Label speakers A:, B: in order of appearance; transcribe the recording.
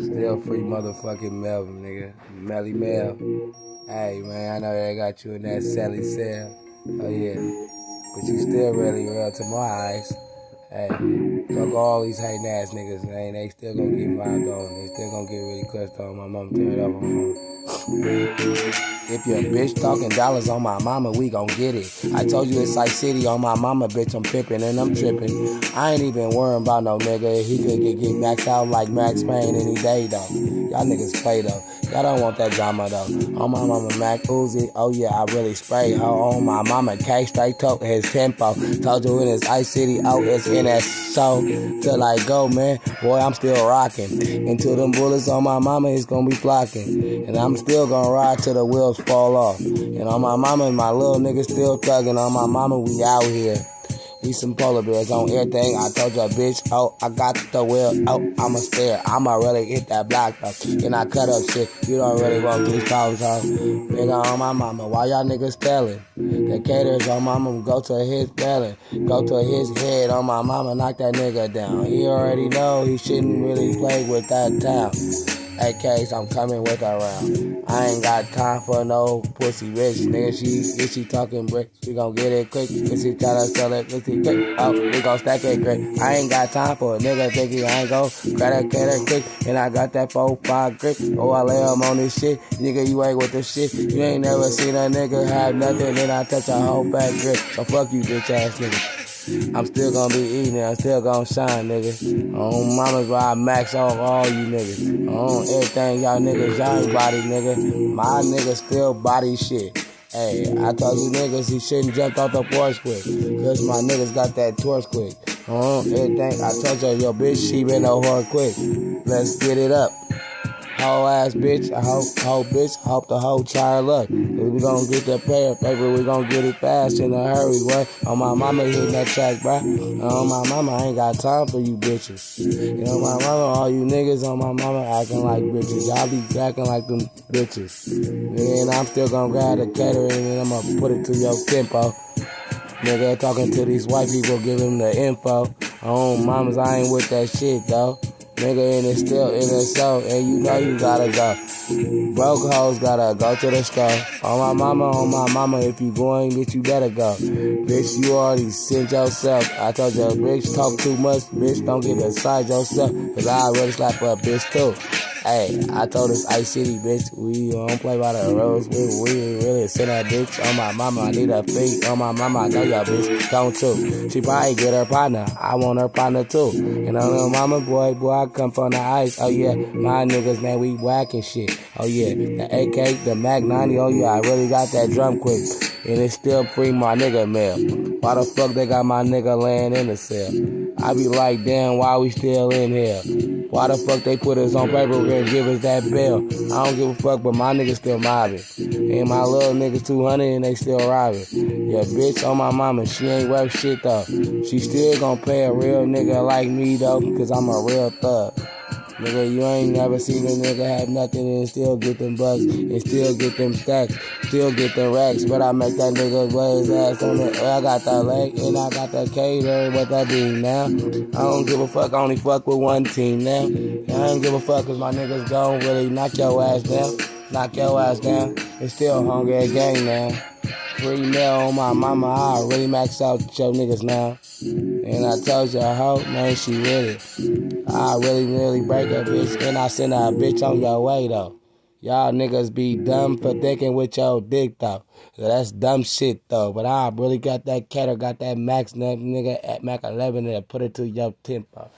A: Still free motherfucking Melvin, nigga. Melly Mel. Hey, man, I know they got you in that Celly cell. Oh, yeah. But you still really real to my eyes. Hey, fuck all these hating ass niggas, man. They still gonna get vibed on. They still gonna get really clutched on. My mom turn it up on If your bitch talking dollars on my mama, we gon' get it. I told you it's like city on my mama, bitch. I'm pippin' and I'm trippin'. I ain't even worrying about no nigga. He could get, get maxed out like Max Payne any day, though. Y'all niggas play, though. Y'all don't want that drama, though. On my mama, Mac Uzi. Oh, yeah, I really spray. Oh, on my mama, K straight tote his tempo. Told you in this Ice City, oh, it's in that show. Till I go, man. Boy, I'm still rocking. Until them bullets on my mama, it's gonna be flocking. And I'm still gonna ride till the wheels fall off. And on my mama, and my little nigga still thugging. On my mama, we out here. We some polar bears on everything. I told you, bitch. Oh, I got the wheel. Oh, I'ma stare. I'ma really hit that block though. And I cut up shit. You don't really want these problems, huh? Nigga on my mama. Why y'all niggas telling? The caterers on my mama. Go to his belly. Go to his head on my mama. Knock that nigga down. He already know he shouldn't really play with that town. Case, I'm coming with her round. I ain't got time for no pussy rich nigga. She, if she talking bricks, we gon' get it quick. If she try to sell it, pussy quick. Oh, we gon' stack it quick. I ain't got time for a nigga thinking I ain't go credit cater quick. And I got that 4-5 grip. Oh, I lay him on this shit. Nigga, you ain't with the shit. You ain't never seen a nigga have nothing. Then I touch a whole fat grip. So fuck you, bitch ass nigga. I'm still gonna be eating, I'm still gonna shine, nigga. On mama's I max off all you niggas. On everything y'all niggas, y'all ain't body, nigga. My nigga still body shit. Hey, I told you niggas he shouldn't jump off the porch quick. Cause my niggas got that torch quick. On everything, I told you, your bitch, she been a whore quick. Let's get it up hoe ass bitch. I hope, hoe bitch. Hope the whole child luck. If we gonna get that paper, paper, we gonna get it fast in a hurry, boy. On my mama hitting that track, bruh. On my mama, I ain't got time for you bitches. You know, my mama, all you niggas on my mama acting like bitches. Y'all be acting like them bitches. And I'm still gonna grab the catering and I'm gonna put it to your tempo. Nigga talking to these white people, give them the info. On mamas, I ain't with that shit, though. Nigga, and it's still in itself, and you know you gotta go. Broke hoes gotta go to the store. On my mama, on my mama, if you going, bitch, you better go. Bitch, you already sent yourself. I told you, bitch, talk too much, bitch, don't get beside yourself, cause I already slap a bitch too. Hey, I told this Ice City bitch, we don't play by the rules. We, we really send that bitch on my mama. I need a fee on my mama. I know y'all bitch don't too. She probably get her partner. I want her partner too. You know, little mama boy, boy, I come from the ice. Oh yeah, my niggas, man, we whacking shit. Oh yeah, the AK, the Mac 90. Oh yeah, I really got that drum quick. And it's still free my nigga mail. Why the fuck they got my nigga laying in the cell? I be like, damn, why we still in here? Why the fuck they put us on paper and give us that bill? I don't give a fuck, but my niggas still mobbing. And my little nigga 200 and they still robbing. Yeah, bitch on my mama, she ain't worth shit though. She still gonna pay a real nigga like me though, cause I'm a real thug. Nigga, you ain't never seen a nigga have nothing and still get them bucks and still get them stacks, still get them racks. But I make that nigga lay his ass on it. I got that leg and I got that cater. What that mean now? I don't give a fuck. I only fuck with one team now. I don't give a fuck cause my niggas gon' really knock your ass down. Knock your ass down. It's still hungry gang now. Free mail on my mama. I really max out your niggas now. And I told you, I hope, man, she really. I really, really break a bitch, and I send a bitch on your way, though. Y'all niggas be dumb for thinking with your dick, though. That's dumb shit, though. But I really got that cat or got that max nigga at Mac 11 and put it to your tempo.